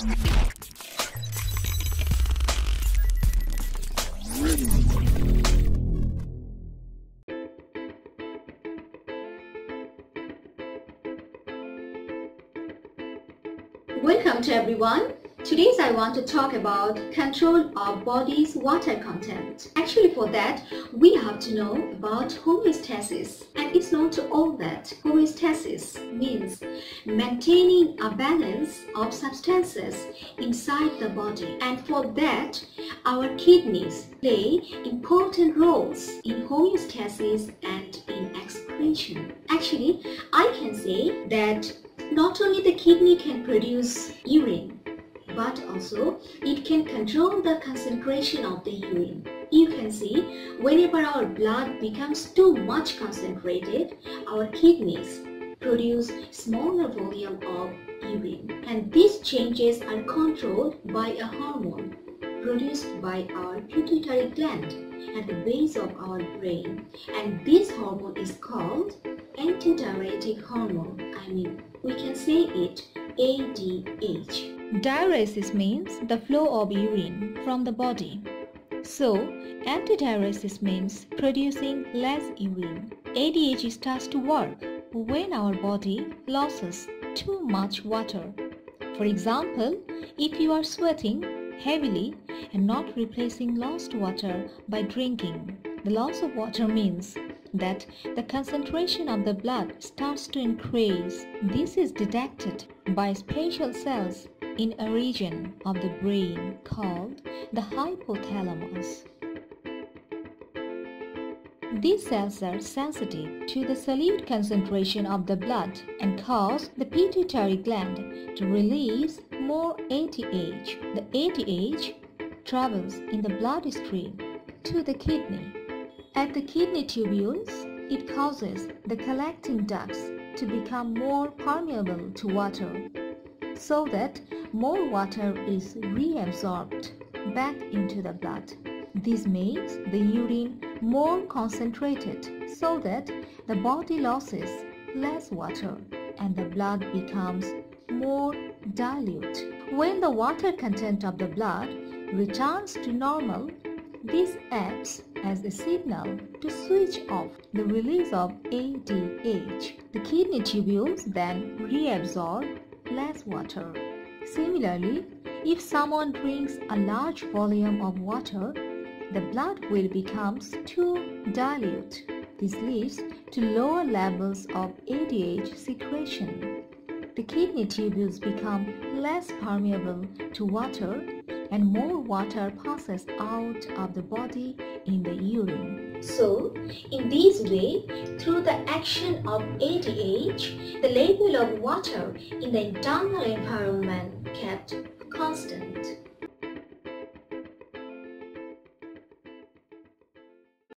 Welcome to everyone. Today I want to talk about control of body's water content. Actually for that, we have to know about homeostasis. And it's not all that. Homeostasis means maintaining a balance of substances inside the body. And for that, our kidneys play important roles in homeostasis and in excretion. Actually, I can say that not only the kidney can produce urine, but also it can control the concentration of the urine. You can see whenever our blood becomes too much concentrated, our kidneys produce smaller volume of urine and these changes are controlled by a hormone produced by our pituitary gland at the base of our brain and this hormone is called antidiuretic hormone. I mean we can say it ADH. Diuresis means the flow of urine from the body. So, antidiuresis means producing less urine. ADH starts to work when our body loses too much water. For example, if you are sweating heavily and not replacing lost water by drinking, the loss of water means that the concentration of the blood starts to increase. This is detected by special cells in a region of the brain called the hypothalamus. These cells are sensitive to the solute concentration of the blood and cause the pituitary gland to release more ADH. The ADH travels in the bloodstream to the kidney. At the kidney tubules, it causes the collecting ducts to become more permeable to water so that more water is reabsorbed back into the blood. This makes the urine more concentrated so that the body loses less water and the blood becomes more dilute. When the water content of the blood returns to normal, this acts as a signal to switch off the release of ADH. The kidney tubules then reabsorb less water. Similarly, if someone drinks a large volume of water, the blood will become too dilute. This leads to lower levels of ADH secretion. The kidney tubules become less permeable to water and more water passes out of the body in the urine. So, in this way, through the action of ADH, the level of water in the internal environment kept constant.